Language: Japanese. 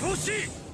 行し